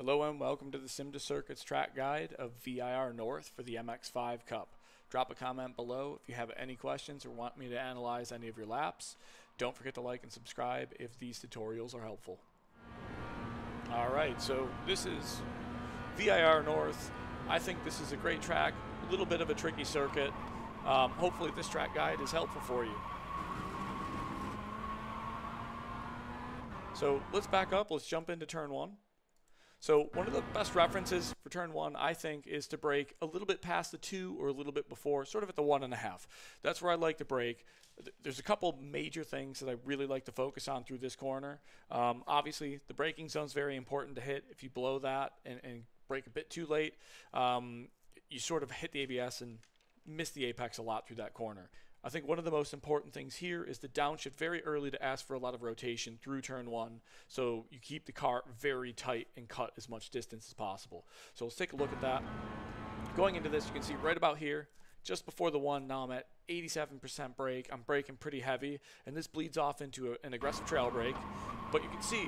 Hello and welcome to the Sim 2 Circuit's track guide of VIR North for the MX5 Cup. Drop a comment below if you have any questions or want me to analyze any of your laps. Don't forget to like and subscribe if these tutorials are helpful. Alright, so this is VIR North. I think this is a great track, a little bit of a tricky circuit. Um, hopefully this track guide is helpful for you. So let's back up, let's jump into turn one. So one of the best references for turn one, I think, is to brake a little bit past the two or a little bit before, sort of at the one and a half. That's where I like to brake. There's a couple major things that I really like to focus on through this corner. Um, obviously, the braking zone is very important to hit. If you blow that and, and brake a bit too late, um, you sort of hit the ABS and miss the apex a lot through that corner. I think one of the most important things here is to downshift very early to ask for a lot of rotation through turn one. So you keep the car very tight and cut as much distance as possible. So let's take a look at that. Going into this, you can see right about here, just before the one, now I'm at 87% brake. I'm braking pretty heavy, and this bleeds off into a, an aggressive trail brake. But you can see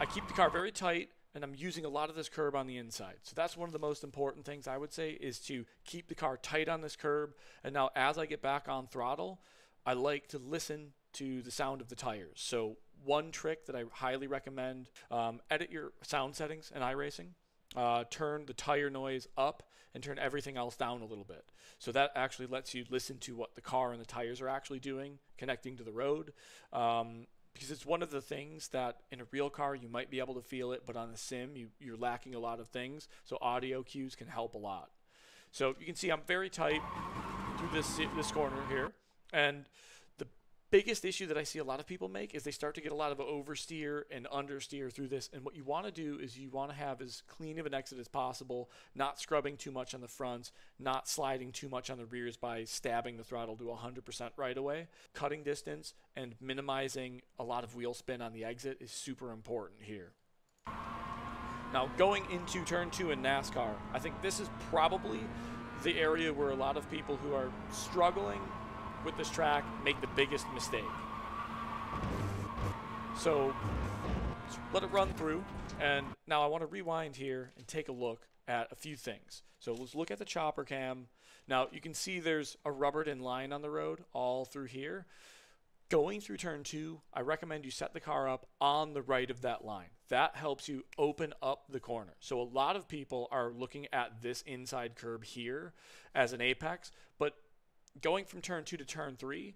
I keep the car very tight and I'm using a lot of this curb on the inside. So that's one of the most important things I would say is to keep the car tight on this curb. And now as I get back on throttle, I like to listen to the sound of the tires. So one trick that I highly recommend, um, edit your sound settings in iRacing. Uh, turn the tire noise up and turn everything else down a little bit. So that actually lets you listen to what the car and the tires are actually doing, connecting to the road. Um, because it's one of the things that in a real car you might be able to feel it, but on a sim you, you're lacking a lot of things. So audio cues can help a lot. So you can see I'm very tight through this this corner here, and biggest issue that I see a lot of people make is they start to get a lot of oversteer and understeer through this. And what you want to do is you want to have as clean of an exit as possible, not scrubbing too much on the fronts, not sliding too much on the rears by stabbing the throttle to 100% right away. Cutting distance and minimizing a lot of wheel spin on the exit is super important here. Now, going into turn two in NASCAR, I think this is probably the area where a lot of people who are struggling with this track make the biggest mistake. So let it run through. And now I want to rewind here and take a look at a few things. So let's look at the chopper cam. Now you can see there's a rubbered in line on the road all through here. Going through turn two, I recommend you set the car up on the right of that line. That helps you open up the corner. So a lot of people are looking at this inside curb here as an apex, but going from turn two to turn three,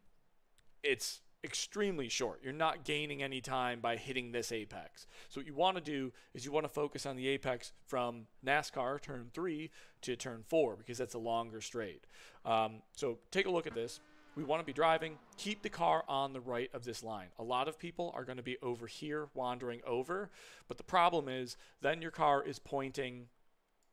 it's extremely short. You're not gaining any time by hitting this apex. So what you want to do is you want to focus on the apex from NASCAR turn three to turn four because that's a longer straight. Um, so take a look at this. We want to be driving. Keep the car on the right of this line. A lot of people are going to be over here wandering over, but the problem is then your car is pointing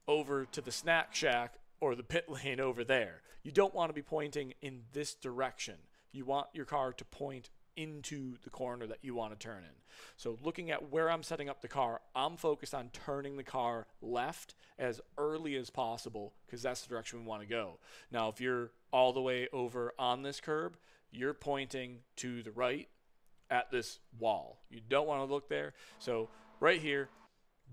over to the snack shack or the pit lane over there. You don't want to be pointing in this direction. You want your car to point into the corner that you want to turn in. So looking at where I'm setting up the car, I'm focused on turning the car left as early as possible because that's the direction we want to go. Now, if you're all the way over on this curb, you're pointing to the right at this wall. You don't want to look there. So right here,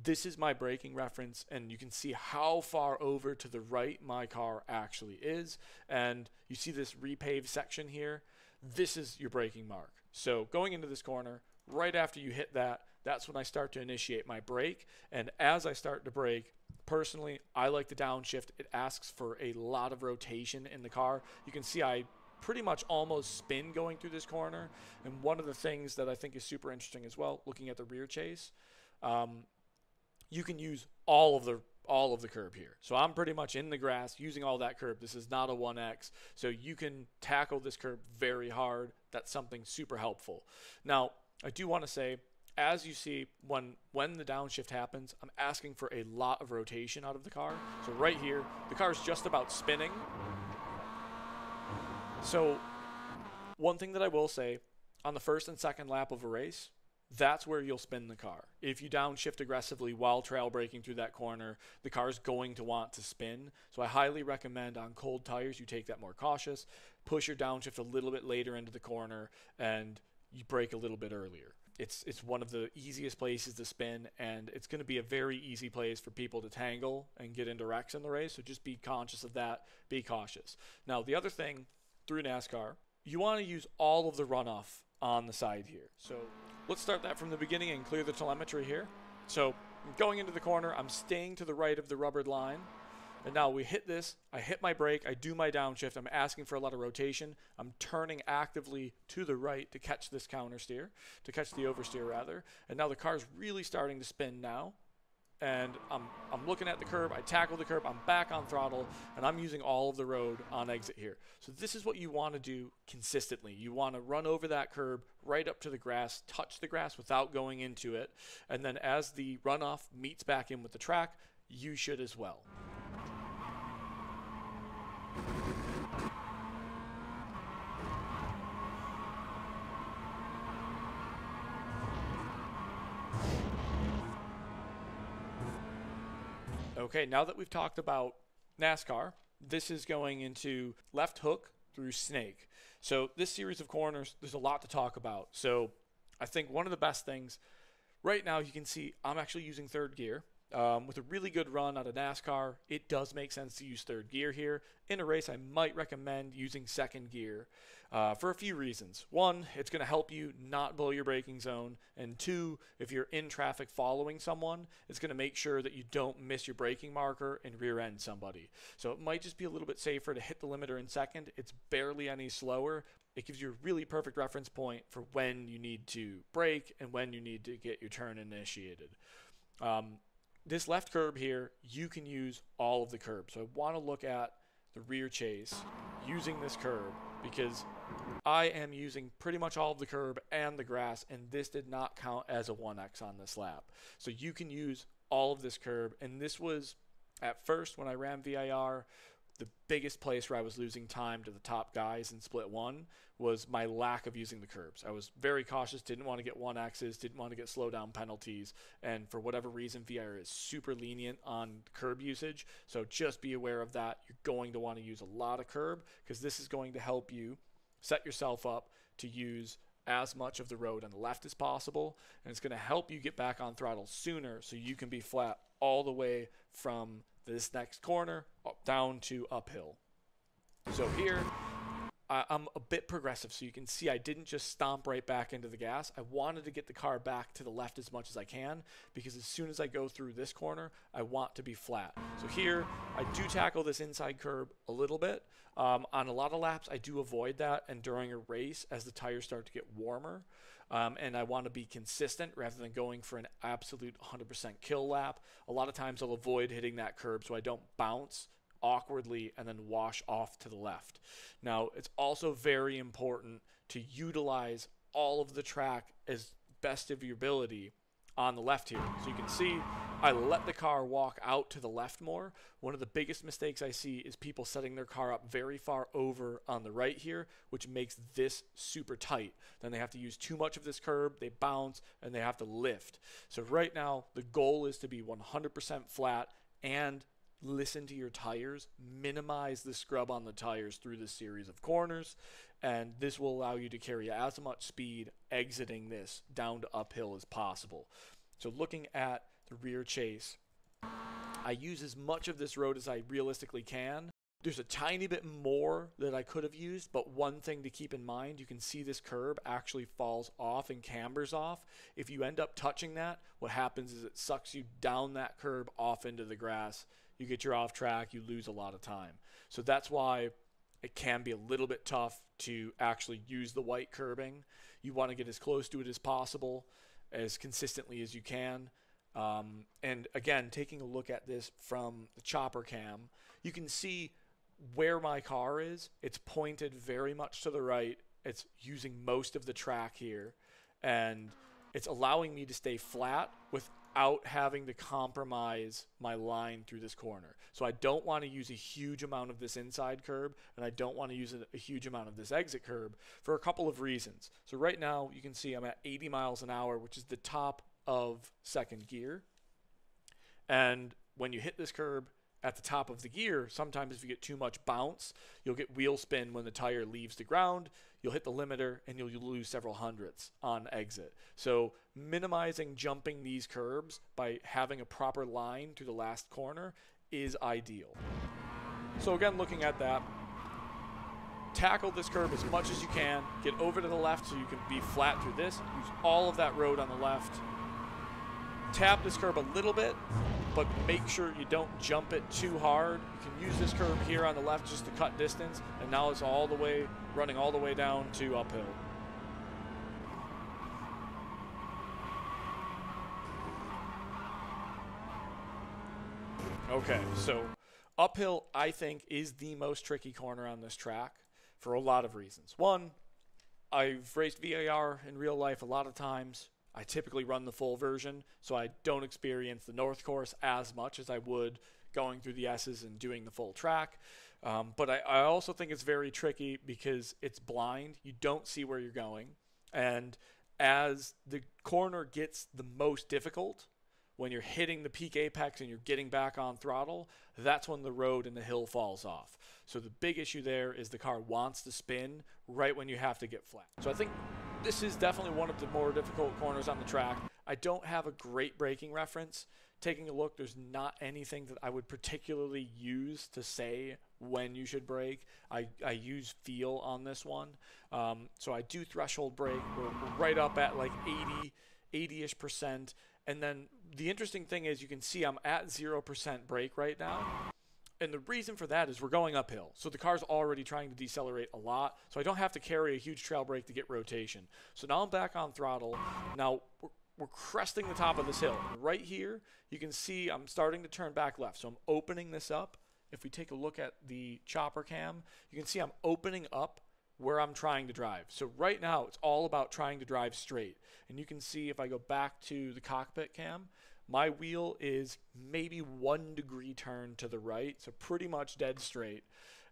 this is my braking reference and you can see how far over to the right my car actually is. And you see this repave section here? This is your braking mark. So going into this corner right after you hit that that's when I start to initiate my brake. And as I start to brake personally I like the downshift. It asks for a lot of rotation in the car. You can see I pretty much almost spin going through this corner. And one of the things that I think is super interesting as well looking at the rear chase um, you can use all of the all of the curb here. So I'm pretty much in the grass using all that curb. This is not a 1X. So you can tackle this curb very hard. That's something super helpful. Now, I do want to say as you see when when the downshift happens, I'm asking for a lot of rotation out of the car. So right here, the car is just about spinning. So one thing that I will say on the first and second lap of a race, that's where you'll spin the car. If you downshift aggressively while trail braking through that corner, the car is going to want to spin. So I highly recommend on cold tires you take that more cautious, push your downshift a little bit later into the corner, and you brake a little bit earlier. it's it's one of the easiest places to spin, and it's going to be a very easy place for people to tangle and get into wrecks in the race. So just be conscious of that. Be cautious. Now the other thing through NASCAR, you want to use all of the runoff on the side here. So let's start that from the beginning and clear the telemetry here. So going into the corner, I'm staying to the right of the rubbered line. And now we hit this, I hit my brake, I do my downshift, I'm asking for a lot of rotation. I'm turning actively to the right to catch this counter steer, to catch the oversteer rather. And now the car's really starting to spin now. And I'm, I'm looking at the curb, I tackle the curb, I'm back on throttle, and I'm using all of the road on exit here. So this is what you want to do consistently. You want to run over that curb right up to the grass, touch the grass without going into it, and then as the runoff meets back in with the track, you should as well. Okay, now that we've talked about NASCAR, this is going into left hook through snake. So this series of corners, there's a lot to talk about. So I think one of the best things right now you can see I'm actually using third gear. Um, with a really good run out of NASCAR, it does make sense to use third gear here. In a race, I might recommend using second gear uh, for a few reasons. One, it's going to help you not blow your braking zone. And two, if you're in traffic following someone, it's going to make sure that you don't miss your braking marker and rear end somebody. So it might just be a little bit safer to hit the limiter in second. It's barely any slower. It gives you a really perfect reference point for when you need to brake and when you need to get your turn initiated. Um, this left curb here, you can use all of the curb. So I want to look at the rear chase using this curb because I am using pretty much all of the curb and the grass, and this did not count as a 1x on this lap. So you can use all of this curb, and this was at first when I ran VIR the biggest place where I was losing time to the top guys in split one was my lack of using the curbs. I was very cautious, didn't want to get one X's, didn't want to get slow down penalties, and for whatever reason, VIR is super lenient on curb usage. So just be aware of that. You're going to want to use a lot of curb because this is going to help you set yourself up to use as much of the road on the left as possible, and it's going to help you get back on throttle sooner so you can be flat all the way from this next corner down to uphill. So here, I'm a bit progressive, so you can see I didn't just stomp right back into the gas. I wanted to get the car back to the left as much as I can because as soon as I go through this corner, I want to be flat. So here, I do tackle this inside curb a little bit. Um, on a lot of laps, I do avoid that, and during a race, as the tires start to get warmer, um, and I want to be consistent rather than going for an absolute 100% kill lap. A lot of times I'll avoid hitting that curb so I don't bounce awkwardly and then wash off to the left. Now, it's also very important to utilize all of the track as best of your ability on the left here. So you can see I let the car walk out to the left more. One of the biggest mistakes I see is people setting their car up very far over on the right here, which makes this super tight. Then they have to use too much of this curb, they bounce, and they have to lift. So right now, the goal is to be 100% flat and listen to your tires, minimize the scrub on the tires through this series of corners, and this will allow you to carry as much speed exiting this down to uphill as possible. So looking at the rear chase, I use as much of this road as I realistically can. There's a tiny bit more that I could have used, but one thing to keep in mind, you can see this curb actually falls off and cambers off. If you end up touching that, what happens is it sucks you down that curb off into the grass. You get your off track, you lose a lot of time. So that's why it can be a little bit tough to actually use the white curbing. You want to get as close to it as possible, as consistently as you can. Um, and again, taking a look at this from the chopper cam, you can see where my car is. It's pointed very much to the right. It's using most of the track here. And it's allowing me to stay flat with without having to compromise my line through this corner. So I don't want to use a huge amount of this inside curb and I don't want to use a, huge amount of this exit curb for a couple of reasons. So right now you can see I'm at 80 miles an hour, which is the top of second gear. And when you hit this curb, at the top of the gear, sometimes if you get too much bounce, you'll get wheel spin when the tire leaves the ground. You'll hit the limiter and you'll, you'll lose several hundredths on exit. So, minimizing jumping these curbs by having a proper line through the last corner is ideal. So, again, looking at that, tackle this curb as much as you can, get over to the left so you can be flat through this, use all of that road on the left, tap this curb a little bit, but make sure you don't jump it too hard. You can use this curb here on the left just to cut distance, and now it's all the way, running all the way down to uphill. Okay, so uphill, I think, is the most tricky corner on this track for a lot of reasons. One, I've raced VIR in real life a lot of times. I typically run the full version, so I don't experience the North Course as much as I would going through the S's and doing the full track. Um, but I, I also think it's very tricky because it's blind. You don't see where you're going. And as the corner gets the most difficult, when you're hitting the peak apex and you're getting back on throttle, that's when the road and the hill falls off. So the big issue there is the car wants to spin right when you have to get flat. So I think this is definitely one of the more difficult corners on the track. I don't have a great braking reference. Taking a look, there's not anything that I would particularly use to say when you should brake. I, I use feel on this one. Um, so I do threshold brake. We're, we're right up at like 80, 80-ish percent. And then the interesting thing is you can see I'm at 0% brake right now. And the reason for that is we're going uphill. So the car's already trying to decelerate a lot. So I don't have to carry a huge trail brake to get rotation. So now I'm back on throttle. Now we're, we're cresting the top of this hill. Right here, you can see I'm starting to turn back left. So I'm opening this up. If we take a look at the chopper cam, you can see I'm opening up where I'm trying to drive. So right now, it's all about trying to drive straight. And you can see if I go back to the cockpit cam, my wheel is maybe one degree turn to the right, so pretty much dead straight.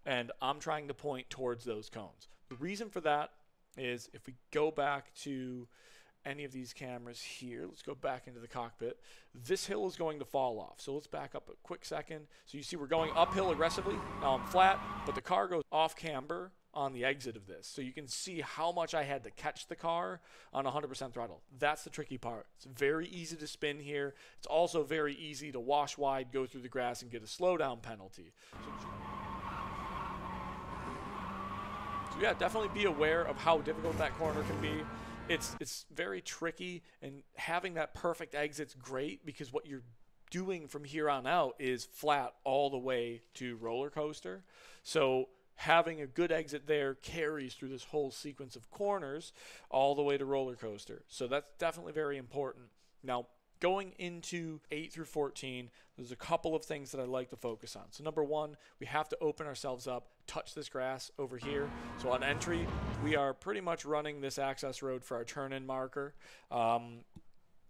And I'm trying to point towards those cones. The reason for that is if we go back to any of these cameras here, let's go back into the cockpit. This hill is going to fall off. So let's back up a quick second. So you see we're going uphill aggressively. I'm flat, but the car goes off camber on the exit of this. So you can see how much I had to catch the car on 100% throttle. That's the tricky part. It's very easy to spin here. It's also very easy to wash wide, go through the grass, and get a slowdown penalty. So, so yeah, definitely be aware of how difficult that corner can be. It's it's very tricky, and having that perfect exit's great because what you're doing from here on out is flat all the way to roller coaster. So having a good exit there carries through this whole sequence of corners all the way to roller coaster. So that's definitely very important. Now, going into 8 through 14, there's a couple of things that I like to focus on. So, number one, we have to open ourselves up, touch this grass over here. So, on entry, we are pretty much running this access road for our turn in marker. Um,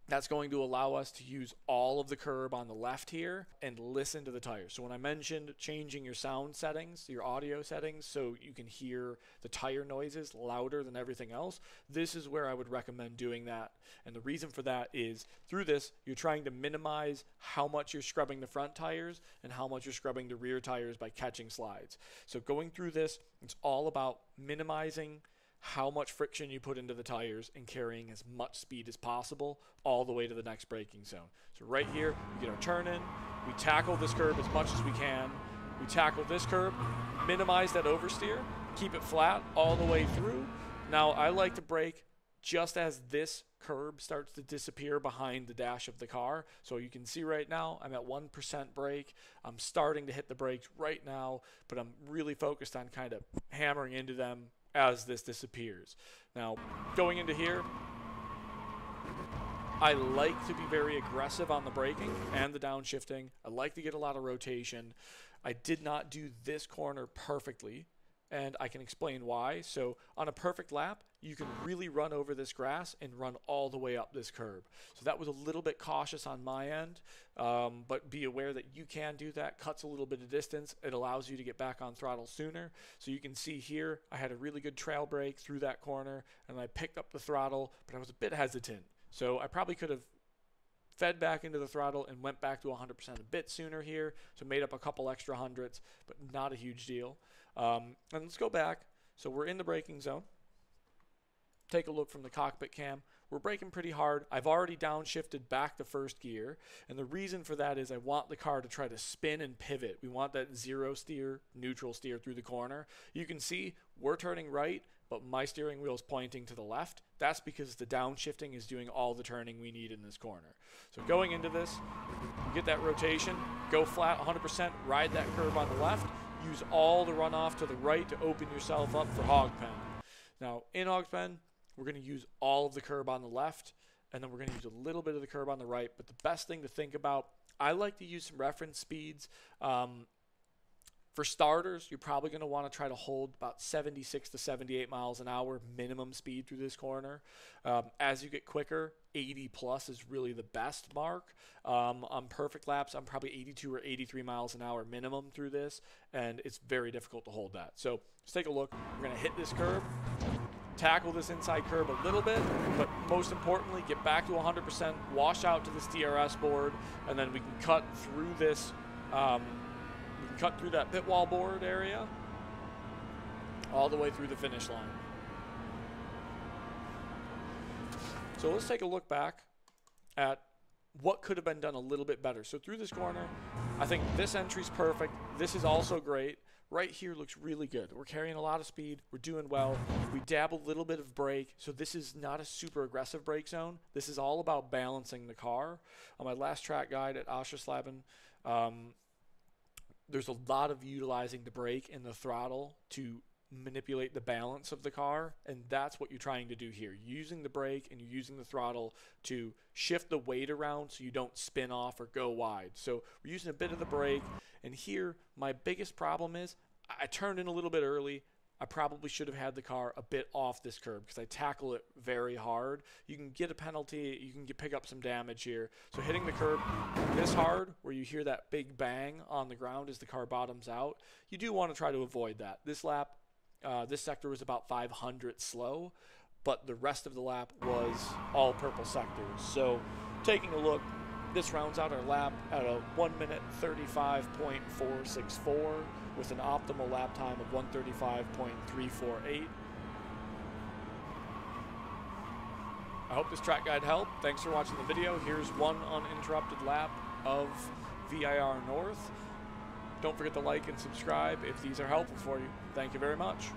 that's going to allow us to use all of the curb on the left here and listen to the tires. So when I mentioned changing your sound settings, your audio settings, so you can hear the tire noises louder than everything else, this is where I would recommend doing that. And the reason for that is through this, you're trying to minimize how much you're scrubbing the front tires and how much you're scrubbing the rear tires by catching slides. So going through this, it's all about minimizing how much friction you put into the tires and carrying as much speed as possible all the way to the next braking zone. So right here, we get our turn in, we tackle this curb as much as we can, we tackle this curb, minimize that oversteer, keep it flat all the way through. Now I like to brake just as this curb starts to disappear behind the dash of the car. So you can see right now I'm at 1% brake. I'm starting to hit the brakes right now, but I'm really focused on kind of hammering into them as this disappears. Now, going into here, I like to be very aggressive on the braking and the downshifting. I like to get a lot of rotation. I did not do this corner perfectly and I can explain why. So on a perfect lap, you can really run over this grass and run all the way up this curb. So that was a little bit cautious on my end, um, but be aware that you can do that. Cuts a little bit of distance. It allows you to get back on throttle sooner. So you can see here, I had a really good trail brake through that corner, and I picked up the throttle, but I was a bit hesitant. So I probably could have fed back into the throttle and went back to 100% a bit sooner here. So made up a couple extra hundredths, but not a huge deal. Um, and let's go back. So we're in the braking zone. Take a look from the cockpit cam. We're braking pretty hard. I've already downshifted back to first gear. And the reason for that is I want the car to try to spin and pivot. We want that zero steer, neutral steer through the corner. You can see we're turning right but my steering wheel is pointing to the left. That's because the downshifting is doing all the turning we need in this corner. So going into this, get that rotation, go flat 100%, ride that curve on the left, use all the runoff to the right to open yourself up for hog pen. Now in hog pen, we're going to use all of the curb on the left, and then we're going to use a little bit of the curb on the right. But the best thing to think about, I like to use some reference speeds. Um, for starters, you're probably going to want to try to hold about 76 to 78 miles an hour minimum speed through this corner. Um, as you get quicker, 80 plus is really the best mark. Um, on perfect laps, I'm probably 82 or 83 miles an hour minimum through this, and it's very difficult to hold that. So let's take a look. We're going to hit this curve, tackle this inside curve a little bit, but most importantly, get back to 100%, wash out to this DRS board, and then we can cut through this. Um, cut through that pit wall board area all the way through the finish line. So let's take a look back at what could have been done a little bit better. So through this corner, I think this entry's perfect. This is also great. Right here looks really good. We're carrying a lot of speed. We're doing well. We dab a little bit of brake. So this is not a super aggressive brake zone. This is all about balancing the car. On my last track guide at Oschersleben, um, there's a lot of utilizing the brake and the throttle to manipulate the balance of the car and that's what you're trying to do here. Using the brake and you're using the throttle to shift the weight around so you don't spin off or go wide. So we're using a bit of the brake and here my biggest problem is i turned in a little bit early I probably should have had the car a bit off this curb because I tackle it very hard. You can get a penalty, you can get, pick up some damage here. So hitting the curb this hard, where you hear that big bang on the ground as the car bottoms out, you do want to try to avoid that. This lap, uh, this sector was about 500 slow, but the rest of the lap was all purple sectors. So taking a look, this rounds out our lap at a 1 minute 35.464 with an optimal lap time of 135.348. I hope this track guide helped. Thanks for watching the video. Here's one uninterrupted lap of VIR North. Don't forget to like and subscribe if these are helpful for you. Thank you very much.